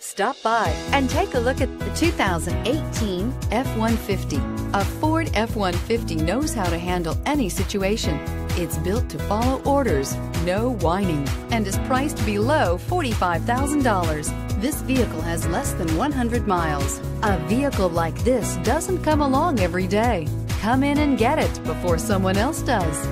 Stop by and take a look at the 2018 F-150. A Ford F-150 knows how to handle any situation. It's built to follow orders, no whining, and is priced below $45,000. This vehicle has less than 100 miles. A vehicle like this doesn't come along every day. Come in and get it before someone else does.